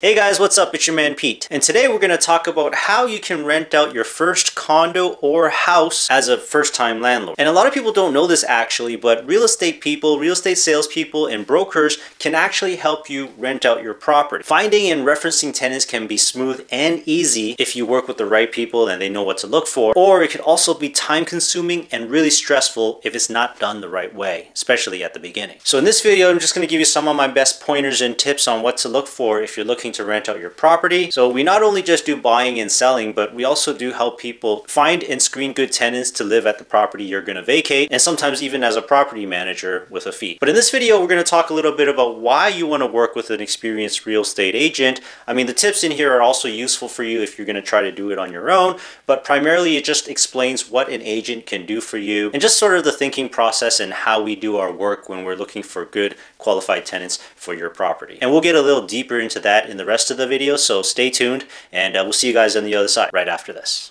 Hey guys, what's up? It's your man Pete. And today we're going to talk about how you can rent out your first condo or house as a first time landlord. And a lot of people don't know this actually, but real estate people, real estate salespeople, and brokers can actually help you rent out your property. Finding and referencing tenants can be smooth and easy if you work with the right people and they know what to look for, or it could also be time consuming and really stressful if it's not done the right way, especially at the beginning. So in this video, I'm just going to give you some of my best pointers and tips on what to look for if you're looking looking to rent out your property. So we not only just do buying and selling, but we also do help people find and screen good tenants to live at the property you're going to vacate, and sometimes even as a property manager with a fee. But in this video, we're going to talk a little bit about why you want to work with an experienced real estate agent. I mean, the tips in here are also useful for you if you're going to try to do it on your own, but primarily it just explains what an agent can do for you and just sort of the thinking process and how we do our work when we're looking for good qualified tenants for your property. And we'll get a little deeper into that in the rest of the video, so stay tuned and uh, we'll see you guys on the other side right after this.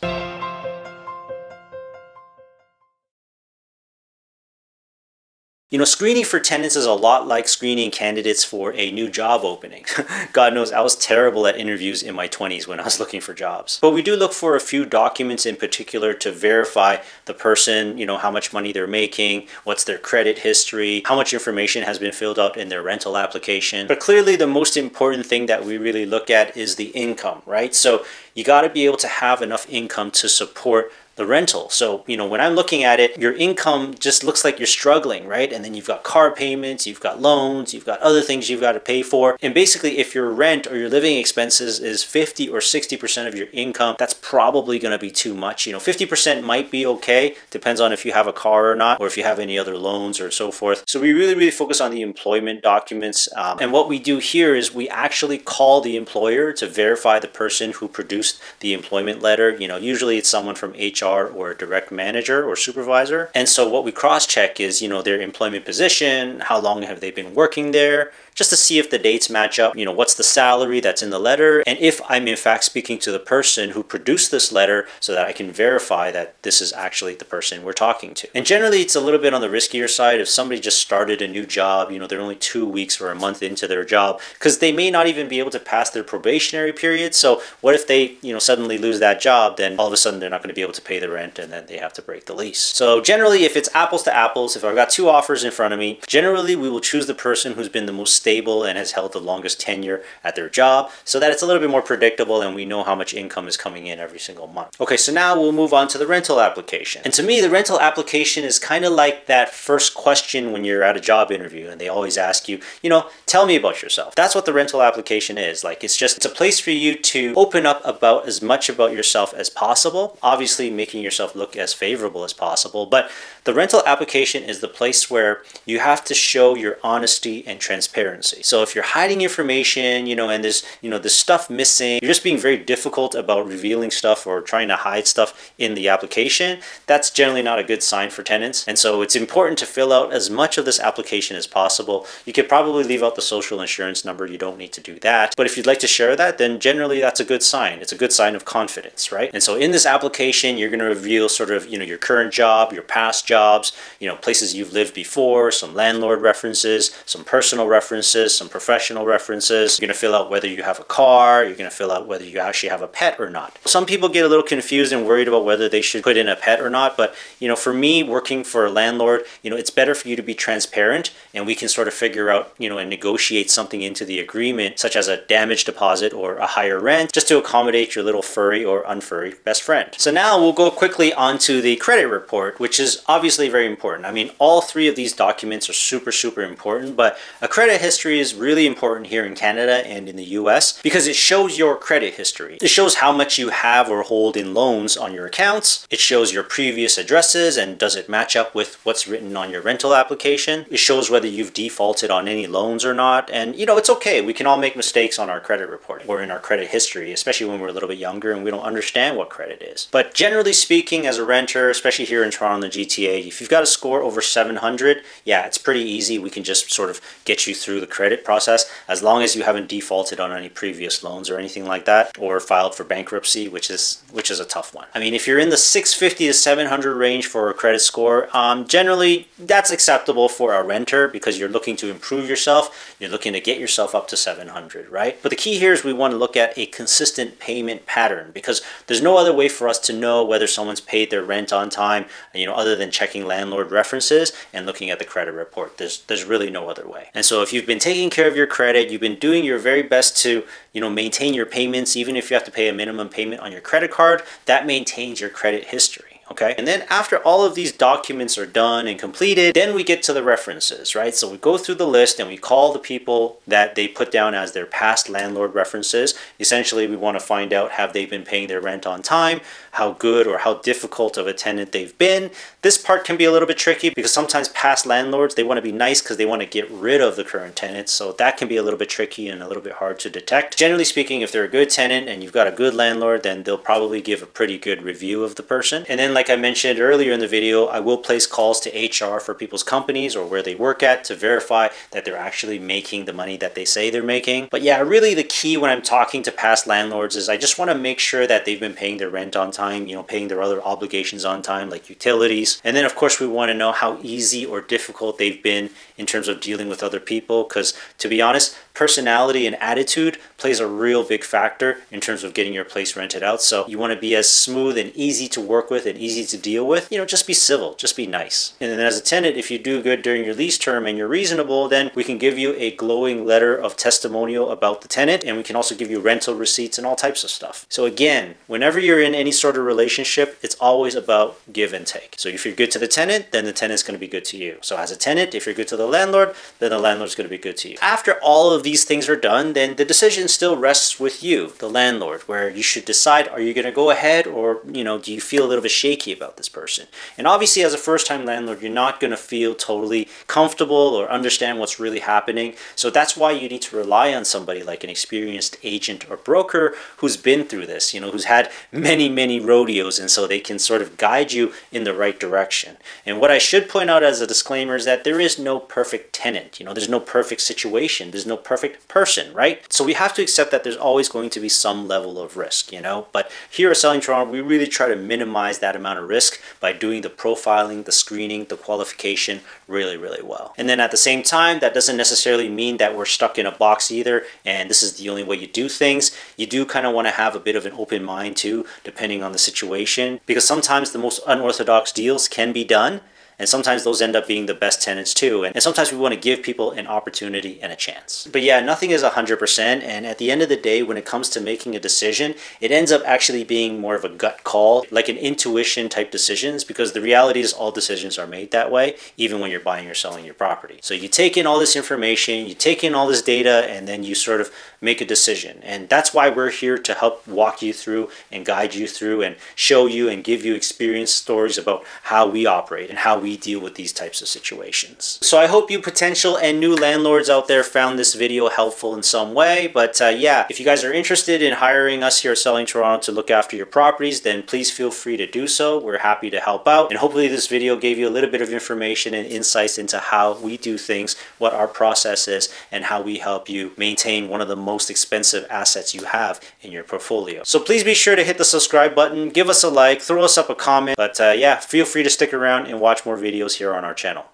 You know, screening for tenants is a lot like screening candidates for a new job opening. God knows I was terrible at interviews in my 20s when I was looking for jobs. But we do look for a few documents in particular to verify the person, you know, how much money they're making, what's their credit history, how much information has been filled out in their rental application. But clearly the most important thing that we really look at is the income, right? So you got to be able to have enough income to support the rental. So, you know, when I'm looking at it, your income just looks like you're struggling, right? And then you've got car payments, you've got loans, you've got other things you've got to pay for. And basically, if your rent or your living expenses is 50 or 60% of your income, that's probably going to be too much. You know, 50% might be okay, depends on if you have a car or not, or if you have any other loans or so forth. So we really, really focus on the employment documents. Um, and what we do here is we actually call the employer to verify the person who produced the employment letter. You know, usually it's someone from HR HR or a direct manager or supervisor. And so what we cross check is, you know, their employment position, how long have they been working there, just to see if the dates match up. You know, what's the salary that's in the letter, and if I'm in fact speaking to the person who produced this letter so that I can verify that this is actually the person we're talking to. And generally, it's a little bit on the riskier side. If somebody just started a new job, you know, they're only two weeks or a month into their job, because they may not even be able to pass their probationary period. So, what if they, you know, suddenly lose that job? Then all of a sudden they're not going to be able to pay the rent and then they have to break the lease. So, generally, if it's apples to apples, if I've got two offers in front of me, generally we will choose the person who's been the most stable and has held the longest tenure at their job so that it's a little bit more predictable and we know how much income is coming in every single month. Okay, so now we'll move on to the rental application. And to me, the rental application is kind of like that first question when you're at a job interview and they always ask you, you know, tell me about yourself. That's what the rental application is. Like it's just, it's a place for you to open up about as much about yourself as possible, obviously making yourself look as favorable as possible. But the rental application is the place where you have to show your honesty and transparency. So if you're hiding information, you know, and there's, you know, there's stuff missing, you're just being very difficult about revealing stuff or trying to hide stuff in the application, that's generally not a good sign for tenants. And so it's important to fill out as much of this application as possible. You could probably leave out the social insurance number. You don't need to do that. But if you'd like to share that, then generally that's a good sign. It's a good sign of confidence, right? And so in this application, you're going to reveal sort of, you know, your current job, your past jobs, you know, places you've lived before, some landlord references, some personal references, some professional references. You're to fill out whether you have a car, you're going to fill out whether you actually have a pet or not. Some people get a little confused and worried about whether they should put in a pet or not, but you know, for me working for a landlord, you know, it's better for you to be transparent and we can sort of figure out, you know, and negotiate something into the agreement such as a damage deposit or a higher rent just to accommodate your little furry or unfurry best friend. So now we'll go quickly onto the credit report, which is obviously very important. I mean, all three of these documents are super, super important, but a credit history is really important here in Canada and in the US because it shows your credit history. It shows how much you have or hold in loans on your accounts. It shows your previous addresses and does it match up with what's written on your rental application. It shows whether you've defaulted on any loans or not. And you know, it's okay. We can all make mistakes on our credit report or in our credit history, especially when we're a little bit younger and we don't understand what credit is. But generally speaking, as a renter, especially here in Toronto and the GTA, if you've got a score over 700, yeah, it's pretty easy. We can just sort of get you through through the credit process as long as you haven't defaulted on any previous loans or anything like that or filed for bankruptcy, which is which is a tough one. I mean, if you're in the 650 to 700 range for a credit score, um, generally that's acceptable for a renter because you're looking to improve yourself. You're looking to get yourself up to 700, right? But the key here is we want to look at a consistent payment pattern because there's no other way for us to know whether someone's paid their rent on time, you know, other than checking landlord references and looking at the credit report. There's there's really no other way. And so if you've been taking care of your credit, you've been doing your very best to, you know, maintain your payments even if you have to pay a minimum payment on your credit card, that maintains your credit history okay? And then after all of these documents are done and completed, then we get to the references, right? So we go through the list and we call the people that they put down as their past landlord references. Essentially, we want to find out have they been paying their rent on time, how good or how difficult of a tenant they've been. This part can be a little bit tricky because sometimes past landlords, they want to be nice because they want to get rid of the current tenants. So that can be a little bit tricky and a little bit hard to detect. Generally speaking, if they're a good tenant and you've got a good landlord, then they'll probably give a pretty good review of the person. And then like I mentioned earlier in the video, I will place calls to HR for people's companies or where they work at to verify that they're actually making the money that they say they're making. But yeah, really the key when I'm talking to past landlords is I just want to make sure that they've been paying their rent on time, you know, paying their other obligations on time like utilities. And then of course we want to know how easy or difficult they've been in terms of dealing with other people because to be honest, personality and attitude plays a real big factor in terms of getting your place rented out. So you want to be as smooth and easy to work with and easy to deal with. You know, just be civil, just be nice. And then as a tenant, if you do good during your lease term and you're reasonable, then we can give you a glowing letter of testimonial about the tenant and we can also give you rental receipts and all types of stuff. So again, whenever you're in any sort of relationship, it's always about give and take. So if you're good to the tenant, then the tenant's going to be good to you. So as a tenant, if you're good to the landlord, then the landlord's going to be good to you. After all of these things are done, then the decision still rests with you, the landlord, where you should decide are you going to go ahead or, you know, do you feel a little bit shaky about this person. And obviously, as a first time landlord, you're not going to feel totally comfortable or understand what's really happening. So that's why you need to rely on somebody like an experienced agent or broker who's been through this, you know, who's had many, many rodeos. And so they can sort of guide you in the right direction. And what I should point out as a disclaimer is that there is no perfect tenant. You know, there's no perfect situation. There's no perfect person, right? So we have to accept that there's always going to be some level of risk, you know. But here at Selling Toronto, we really try to minimize that amount of risk by doing the profiling, the screening, the qualification really, really well. And then at the same time, that doesn't necessarily mean that we're stuck in a box either, and this is the only way you do things. You do kind of want to have a bit of an open mind too, depending on the situation, because sometimes the most unorthodox deals can be done, and sometimes those end up being the best tenants too. And, sometimes we want to give people an opportunity and a chance. But yeah, nothing is 100%. And at the end of the day, when it comes to making a decision, it ends up actually being more of a gut call, like an intuition type decisions, because the reality is all decisions are made that way, even when you're buying or selling your property. So you take in all this information, you take in all this data, and then you sort of make a decision. And that's why we're here to help walk you through and guide you through and show you and give you experience stories about how we operate and how we we deal with these types of situations. So I hope you potential and new landlords out there found this video helpful in some way. But uh, yeah, if you guys are interested in hiring us here at Selling Toronto to look after your properties, then please feel free to do so. We're happy to help out. And hopefully this video gave you a little bit of information and insights into how we do things, what our process is, and how we help you maintain one of the most expensive assets you have in your portfolio. So please be sure to hit the subscribe button, give us a like, throw us up a comment. But uh, yeah, feel free to stick around and watch more more videos here on our channel.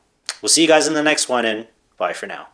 We'll see you guys in the next one and bye for now.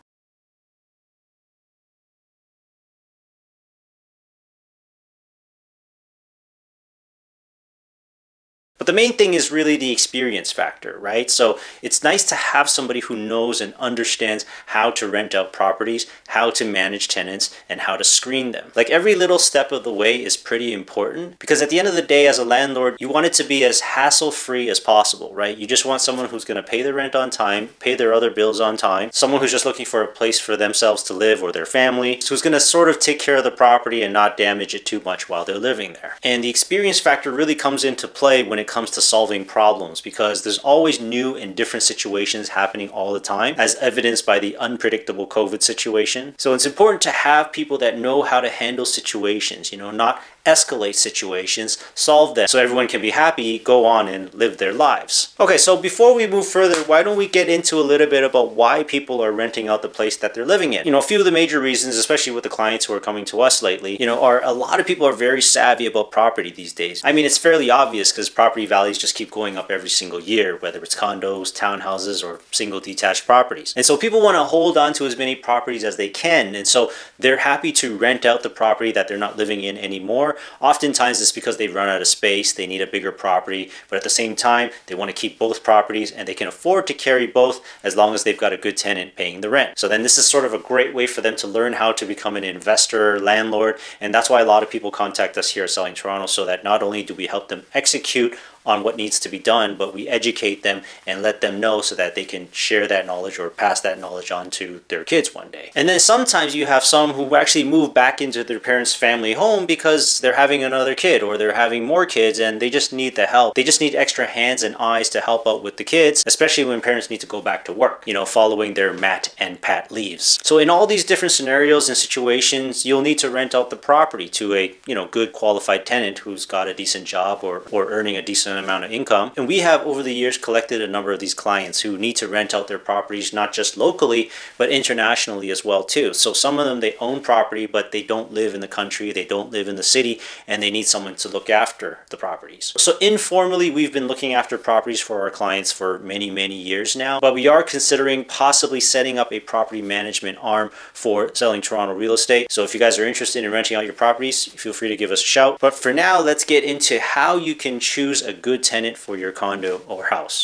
The main thing is really the experience factor, right? So it's nice to have somebody who knows and understands how to rent out properties, how to manage tenants, and how to screen them. Like every little step of the way is pretty important because at the end of the day, as a landlord, you want it to be as hassle-free as possible, right? You just want someone who's gonna pay their rent on time, pay their other bills on time, someone who's just looking for a place for themselves to live or their family, who's gonna sort of take care of the property and not damage it too much while they're living there. And the experience factor really comes into play when it comes to solving problems because there's always new and different situations happening all the time, as evidenced by the unpredictable COVID situation. So it's important to have people that know how to handle situations, you know, not escalate situations, solve them so everyone can be happy, go on and live their lives. Okay, so before we move further, why don't we get into a little bit about why people are renting out the place that they're living in? You know, a few of the major reasons, especially with the clients who are coming to us lately, you know, are a lot of people are very savvy about property these days. I mean, it's fairly obvious because property values just keep going up every single year, whether it's condos, townhouses, or single detached properties. And so people want to hold on to as many properties as they can. And so they're happy to rent out the property that they're not living in anymore. Oftentimes it's because they've run out of space, they need a bigger property, but at the same time, they want to keep both properties and they can afford to carry both as long as they've got a good tenant paying the rent. So then this is sort of a great way for them to learn how to become an investor, landlord, and that's why a lot of people contact us here at Selling Toronto so that not only do we help them execute on what needs to be done, but we educate them and let them know so that they can share that knowledge or pass that knowledge on to their kids one day. And then sometimes you have some who actually move back into their parents' family home because they're having another kid or they're having more kids and they just need the help. They just need extra hands and eyes to help out with the kids, especially when parents need to go back to work, you know, following their mat and pat leaves. So in all these different scenarios and situations, you'll need to rent out the property to a, you know, good qualified tenant who's got a decent job or, or earning a decent amount of income. And we have over the years collected a number of these clients who need to rent out their properties not just locally but internationally as well too. So some of them they own property but they don't live in the country, they don't live in the city and they need someone to look after the properties. So informally we've been looking after properties for our clients for many many years now, but we are considering possibly setting up a property management arm for selling Toronto real estate. So if you guys are interested in renting out your properties, feel free to give us a shout. But for now, let's get into how you can choose a good tenant for your condo or house.